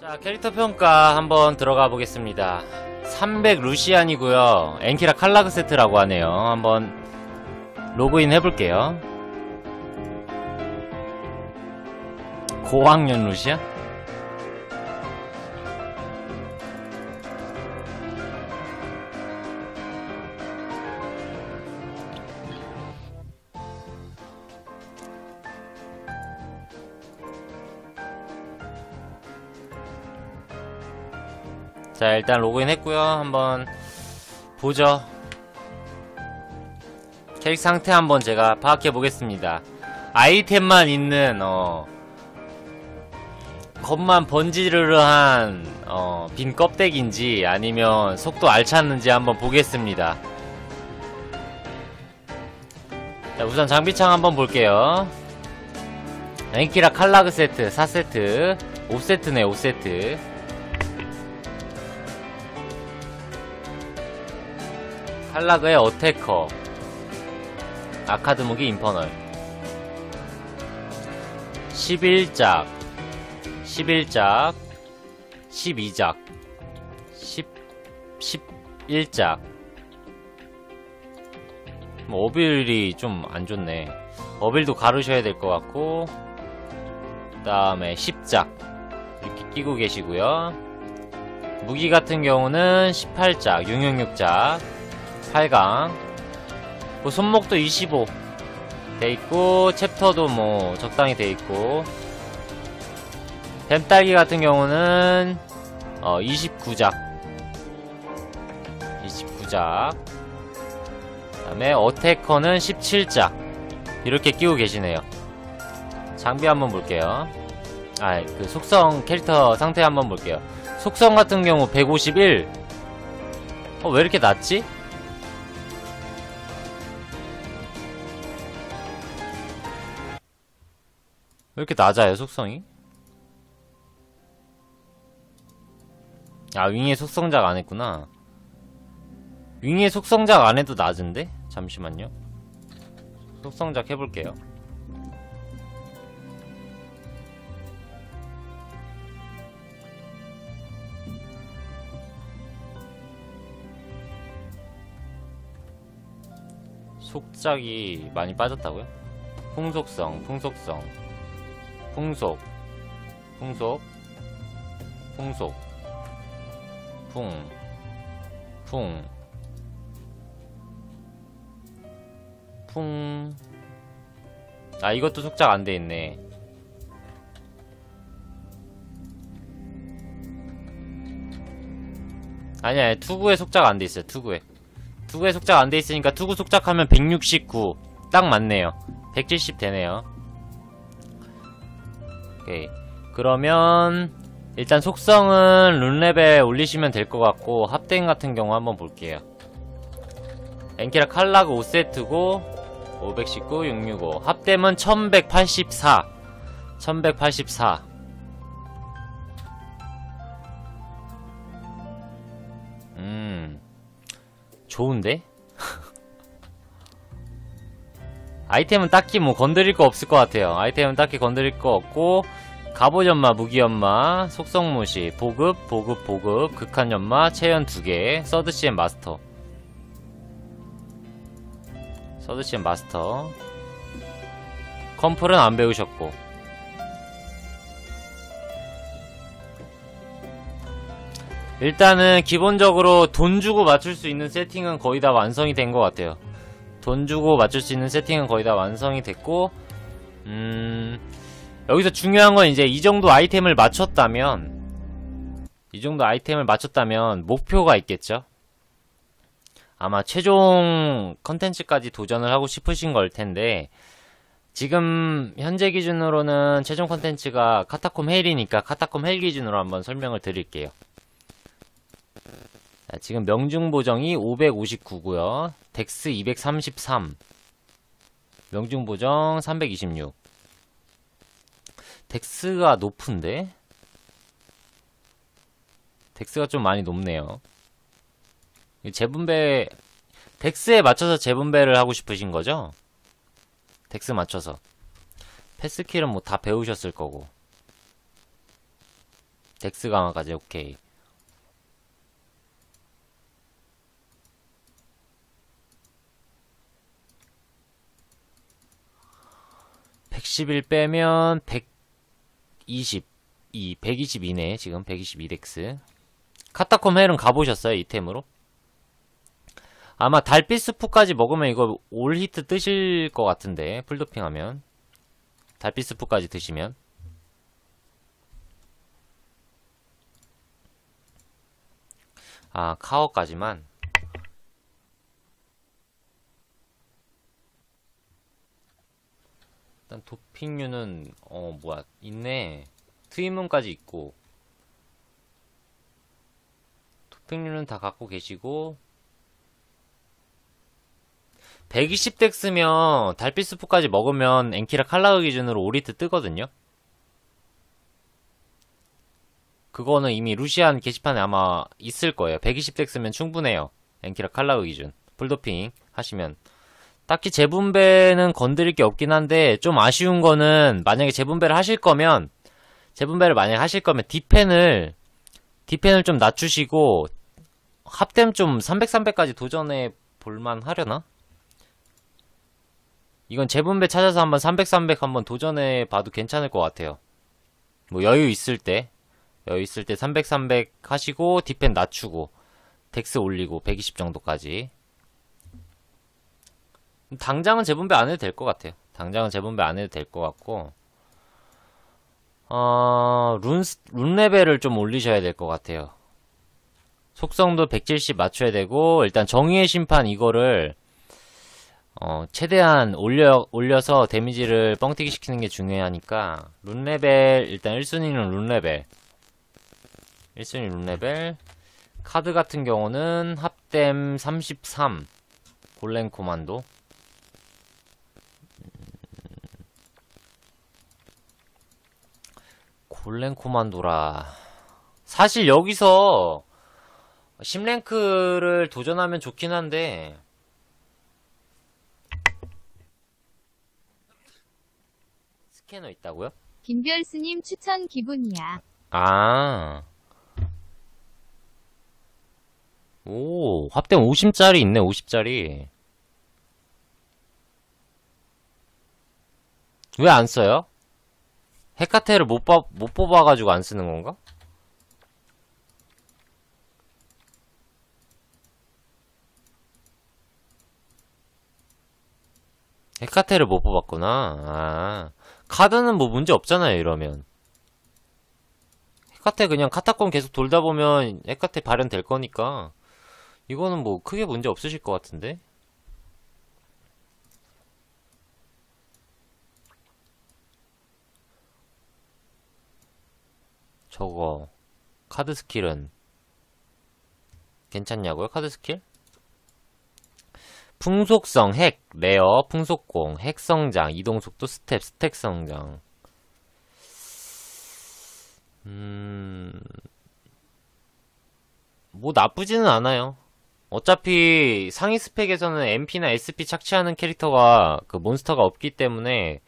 자, 캐릭터 평가 한번 들어가 보겠습니다. 300 루시안이고요. 엔키라 칼라그 세트라고 하네요. 한번 로그인 해볼게요. 고학년 루시안? 자, 일단 로그인 했고요. 한번 보죠. 캐릭 상태 한번 제가 파악해 보겠습니다. 아이템만 있는 어 겉만 번지르르한 어, 빈 껍데기인지 아니면 속도 알찼는지 한번 보겠습니다. 자, 우선 장비창 한번 볼게요. 엔키라 칼라그 세트 4세트 5세트네 5세트 칼라그의 어테커. 아카드 무기 인퍼널. 11작. 11작. 12작. 10 11작. 뭐 어빌이 좀 안좋네. 어빌도 가르셔야 될 것 같고 그 다음에 10작. 이렇게 끼고 계시고요. 무기 같은 경우는 18작 666작 8강. 뭐 손목도 25 돼있고 챕터도 뭐 적당히 돼있고. 뱀딸기 같은 경우는 어 29작. 29작. 그 다음에 어테커는 17작. 이렇게 끼고 계시네요. 장비 한번 볼게요. 아그 속성 캐릭터 상태 한번 볼게요. 속성 같은 경우 151 어, 왜 이렇게 낮지? 왜 이렇게 낮아요, 속성이? 아, 윙의 속성작 안 했구나. 윙의 속성작 안 해도 낮은데? 잠시만요. 속성작 해볼게요. 속작이 많이 빠졌다고요? 풍속성, 풍속성. 풍속 풍속 풍속 풍 풍, 풍. 아, 이것도 속작 안 돼 있네. 아니야, 투구에 속작 안 돼 있어요, 투구에. 투구에 속작 안 돼 있으니까 투구 속작하면 169. 딱 맞네요. 170 되네요. 오케이. 그러면 일단 속성은 룬레벨 올리시면 될 것 같고 합댕 같은 경우 한번 볼게요. 엔키라 칼라그 5세트고 519, 665 합댐은 1184 1184 음 좋은데? 아이템은 딱히 뭐 건드릴 거 없을 것 같아요. 아이템은 딱히 건드릴 거 없고 갑옷연마, 무기연마, 속성무시, 보급, 보급, 보급, 극한연마, 체연 2개, 서드CM 마스터. 서드CM 마스터. 컴플은 안 배우셨고. 일단은 기본적으로 돈 주고 맞출 수 있는 세팅은 거의 다 완성이 된 것 같아요. 돈 주고 맞출 수 있는 세팅은 거의 다 완성이 됐고 음... 여기서 중요한 건 이제 이 정도 아이템을 맞췄다면 이 정도 아이템을 맞췄다면 목표가 있겠죠? 아마 최종 컨텐츠까지 도전을 하고 싶으신 걸 텐데 지금 현재 기준으로는 최종 컨텐츠가 카타콤 hell이니까 카타콤 hell 기준으로 한번 설명을 드릴게요. 자, 지금 명중 보정이 559고요. dex 233. 명중 보정 326. dex가 높은데? dex가 좀 많이 높네요. 재분배, dex에 맞춰서 재분배를 하고 싶으신 거죠? dex 맞춰서. 패스킬은 뭐 다 배우셨을 거고. dex 강화까지 오케이. (111) 빼면 (120) 이 122네 지금 122dex. 카타콤 hell은 가보셨어요? 이템으로? 아마 달빛 스프까지 먹으면 이거 all hit 뜨실 것 같은데 full도핑하면. 달빛 스프까지 드시면. 아 카어까지만 일단 도핑류는 어 뭐야 있네. 트위문까지 있고. 도핑류는 다 갖고 계시고. 120dex면 달빛 스프까지 먹으면 엔키라 칼라그 기준으로 all hit 뜨거든요. 그거는 이미 루시안 게시판에 아마 있을 거예요. 120dex면 충분해요. 엔키라 칼라그 기준. full도핑 하시면 딱히 재분배는 건드릴 게 없긴 한데 좀 아쉬운 거는 만약에 재분배를 하실 거면 재분배를 만약에 하실 거면 디펜을 디펜을 좀 낮추시고 합댐 좀 300, 300까지 도전해 볼만 하려나? 이건 재분배 찾아서 한번 300, 300 한번 도전해 봐도 괜찮을 것 같아요. 뭐 여유 있을 때 여유 있을 때 300, 300 하시고 디펜 낮추고 dex 올리고 120 정도까지 당장은 재분배 안 해도 될 것 같아요. 당장은 재분배 안 해도 될 것 같고 어, 룬, 룬 레벨을 좀 올리셔야 될 것 같아요. 속성도 170 맞춰야 되고, 일단 정의의 심판 이거를, 어, 최대한 올려, 올려서 데미지를 뻥튀기 시키는 게 중요하니까, 룬 레벨, 일단 1순위는 룬 레벨. 1순위 룬 레벨. 카드 같은 경우는 합댐 33. 골렘 코만도. 골렘 코만도라. 사실 여기서 10랭크를 도전하면 좋긴 한데 스캐너 있다고요? 김별스님 추천 기분이야. 아. 오, 합댐 50짜리 있네, 50짜리. 왜 안 써요? 헤카테를 못, 뽑, 못 뽑아가지고 안 쓰는 건가? 헤카테를 못 뽑았구나. 아. 카드는 뭐 문제 없잖아요, 이러면. 헤카테 그냥 카타콤 계속 돌다 보면 헤카테 발현될 거니까. 이거는 뭐 크게 문제 없으실 것 같은데? 저거 카드 스킬은 괜찮냐고요? 카드 스킬? 풍속성, 핵, 레어, 풍속공, 핵 성장, 이동 속도, stat, stat 성장. 음, 뭐 나쁘지는 않아요. 어차피 상위 스펙에서는 MP나 SP 착취하는 캐릭터가 그 몬스터가 없기 때문에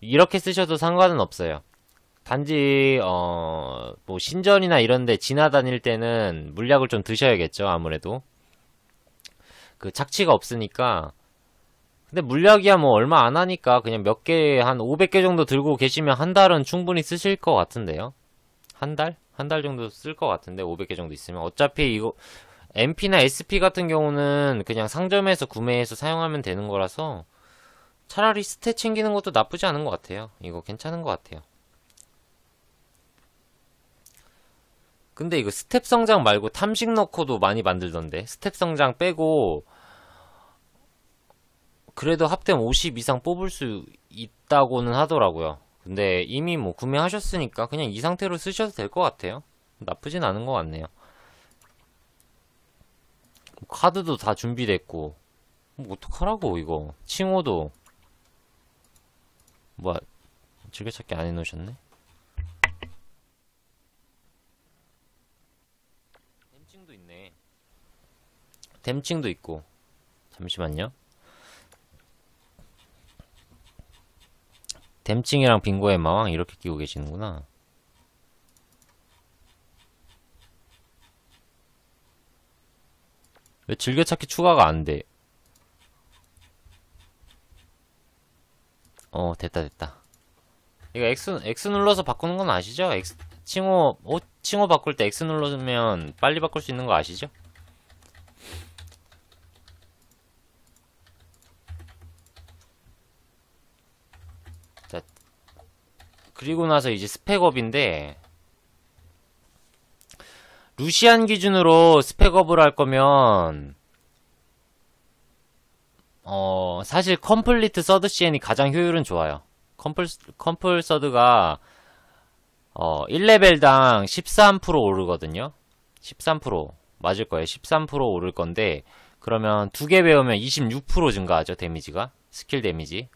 이렇게 쓰셔도 상관은 없어요. 단지 어 뭐 신전이나 이런데 지나다닐 때는 물약을 좀 드셔야겠죠 아무래도. 그 착취가 없으니까. 근데 물약이야 뭐 얼마 안 하니까 그냥 몇 개 한 500개 정도 들고 계시면 한 달은 충분히 쓰실 것 같은데요. 한 달? 한 달 정도 쓸 것 같은데 500개 정도 있으면. 어차피 이거 MP나 SP 같은 경우는 그냥 상점에서 구매해서 사용하면 되는 거라서 차라리 stat 챙기는 것도 나쁘지 않은 것 같아요. 이거 괜찮은 것 같아요 근데 이거 stat 성장 말고 탐식 넣고도 많이 만들던데? stat 성장 빼고 그래도 합댐 50 이상 뽑을 수 있다고는 하더라고요. 근데 이미 뭐 구매하셨으니까 그냥 이 상태로 쓰셔도 될 것 같아요. 나쁘진 않은 것 같네요. 카드도 다 준비됐고. 뭐 어떡하라고 이거. 칭호도. 뭐야 즐겨찾기 안 해놓으셨네 댐칭도 있고. 잠시만요. 댐칭이랑 빙고의 마왕 이렇게 끼고 계시는구나. 왜 즐겨찾기 추가가 안돼? 어 됐다 됐다. 이거 X, X 눌러서 바꾸는 건 아시죠? X, 칭호, 오, 칭호 바꿀 때 X 눌러주면 빨리 바꿀 수 있는 거 아시죠? 그리고 나서 이제 스펙업인데, 루시안 기준으로 스펙업을 할 거면, 어, 사실 컴플리트 서드 CN이 가장 효율은 좋아요. 컴플, 컴플 third가, 어, 1레벨당 13% 오르거든요. 13% 맞을 거예요. 13% 오를 건데, 그러면 두 개 배우면 26% 증가하죠, 데미지가. 스킬 데미지.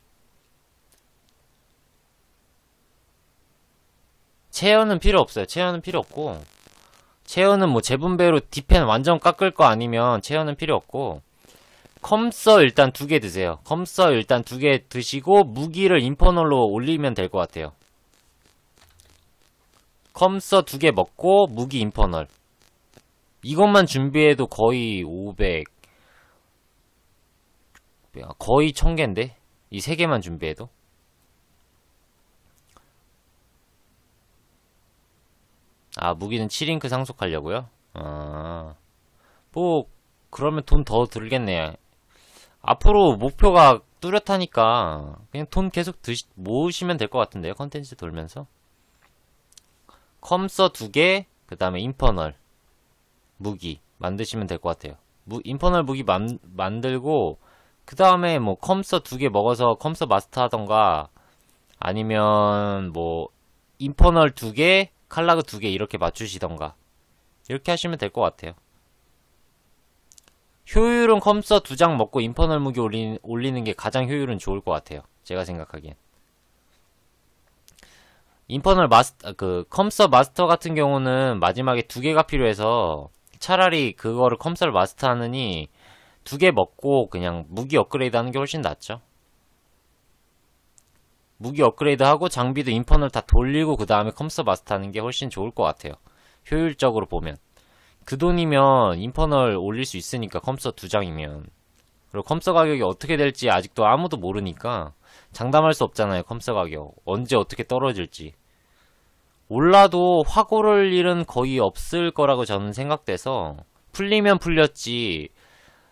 체어는 필요 없어요. 체어는 필요 없고, 체어는 뭐 재분배로 디펜 완전 깎을 거 아니면 체어는 필요 없고, 컴서 일단 두 개 드세요. 컴서 일단 두 개 드시고 무기를 인퍼널로 올리면 될 것 같아요. 컴서 두 개 먹고 무기 인퍼널. 이것만 준비해도 거의 500 거의 1000개인데 이 세 개만 준비해도 아 무기는 7링크 상속하려고요? 아... 뭐 그러면 돈 더 들겠네. 앞으로 목표가 뚜렷하니까 그냥 돈 계속 드시, 모으시면 될 것 같은데요. 컨텐츠 돌면서. 컴서 두 개, 그 다음에 인퍼널 무기 만드시면 될 것 같아요. 무, infernal 무기 만, 만들고 그 다음에 뭐 컴서 두 개 먹어서 컴서 마스터 하던가 아니면 뭐 infernal 두 개, 칼라그 두 개 이렇게 맞추시던가 이렇게 하시면 될 것 같아요. 효율은 컴서 두 장 먹고 infernal 무기 올리, 올리는 게 가장 효율은 좋을 것 같아요. 제가 생각하기엔. infernal 마스터, 그, 컴서 마스터 같은 경우는 마지막에 두 개가 필요해서 차라리 그거를 컴서를 마스터 하느니 두 개 먹고 그냥 무기 업그레이드 하는 게 훨씬 낫죠. 무기 업그레이드 하고 장비도 infernal 다 돌리고 그 다음에 컴서 마스터 하는 게 훨씬 좋을 것 같아요. 효율적으로 보면. 그 돈이면 infernal 올릴 수 있으니까 컴서 두 장이면 그리고 컴서 가격이 어떻게 될지 아직도 아무도 모르니까 장담할 수 없잖아요 컴서 가격 언제 어떻게 떨어질지 올라도 확 오를 일은 거의 없을 거라고 저는 생각돼서 풀리면 풀렸지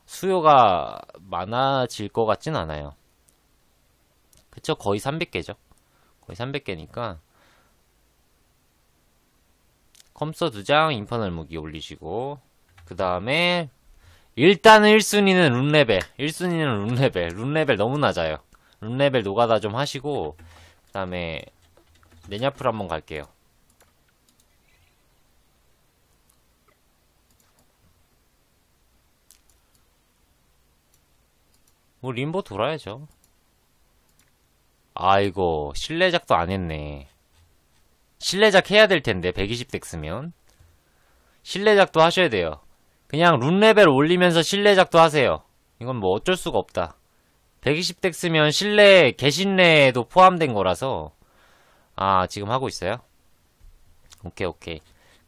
수요가 많아질 것 같진 않아요 그쵸? 거의 300개죠. 거의 300개니까. 컴서 두 장, 인퍼널 무기 올리시고. 그 다음에 일단은 1순위는 룬레벨. 1순위는 룬레벨. 룬레벨 너무 낮아요. 룬레벨 노가다 좀 하시고 그 다음에 네냐풀 한번 갈게요. 뭐 림보 돌아야죠 아이고 실내작도 안 했네 실내작 해야 될 텐데 120 dex면 실내작도 하셔야 돼요. 그냥 룬 레벨 올리면서 실내작도 하세요. 이건 뭐 어쩔 수가 없다. 120덱스면 실내 개신내에도 포함된 거라서 아 지금 하고 있어요? 오케이 오케이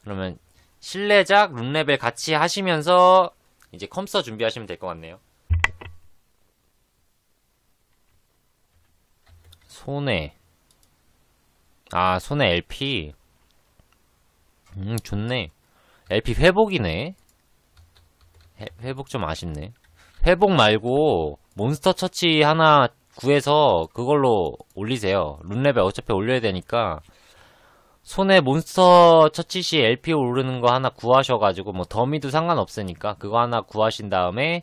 그러면 실내작 룬 레벨 같이 하시면서 이제 컴서 준비하시면 될 것 같네요. 손해 아, 손에 LP. 음, 좋네. LP 회복이네. 해, 회복 좀 아쉽네. 회복 말고 몬스터 처치 하나 구해서 그걸로 올리세요. 룬레벨 어차피 올려야 되니까 손에 몬스터 처치 시 LP 오르는 거 하나 구하셔가지고 뭐 더미도 상관없으니까 그거 하나 구하신 다음에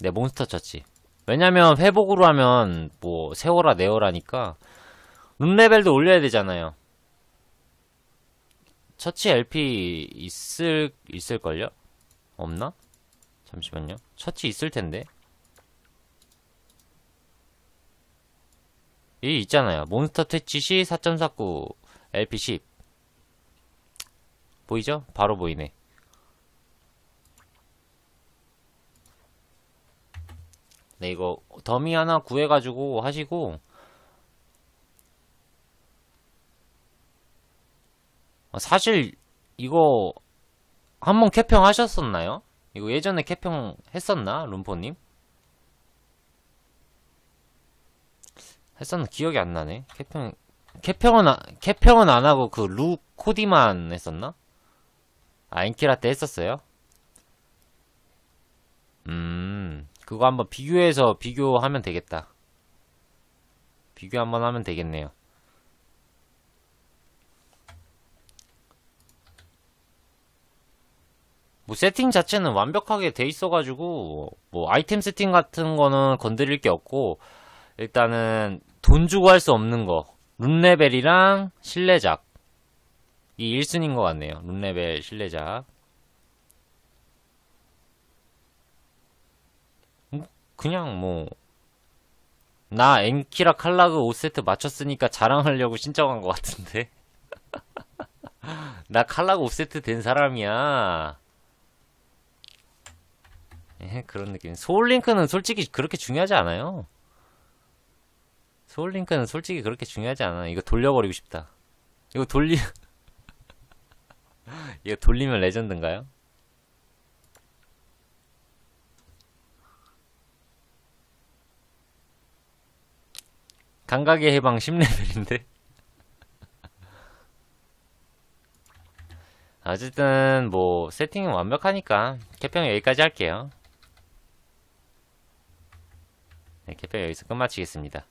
네 몬스터 처치 왜냐면 회복으로 하면 뭐 세월아 네월아니까 룬 레벨도 올려야 되잖아요. 처치 LP 있을 있을걸요? 없나? 잠시만요. 처치 있을 텐데. 이 있잖아요. 몬스터 퇴치 시 4.49 LP 10 보이죠? 바로 보이네. 네, 이거 더미 하나 구해가지고 하시고 어, 사실 이거 한번 캐평 하셨었나요? 이거 예전에 캐평 했었나? 룸포님? 했었나? 기억이 안 나네. 캐평, 캐평은, 아, 캐평은 안 하고 그 루 코디만 했었나? 아, 인키라 때 했었어요? 음, 그거 한번 비교해서 비교하면 되겠다. 비교 한번 하면 되겠네요. 뭐 세팅 자체는 완벽하게 돼 있어가지고 뭐 아이템 세팅 같은 거는 건드릴 게 없고 일단은 돈 주고 할 수 없는 거 룬레벨이랑 실내작 이 1순위인 것 같네요 룬레벨 실내작 음, 그냥 뭐 나 엔키라 칼라그 5세트 맞췄으니까 자랑하려고 신청한 것 같은데 나 칼라그 5세트 된 사람이야 예, 그런 느낌. 소울링크는 솔직히 그렇게 중요하지 않아요. 소울링크는 솔직히 그렇게 중요하지 않아. 이거 돌려버리고 싶다. 이거 돌리, 이거 돌리면 레전드인가요? 감각의 해방 10레벨인데? 어쨌든 뭐 세팅은 완벽하니까 개평 여기까지 할게요. 네, 개평 여기서 끝마치겠습니다.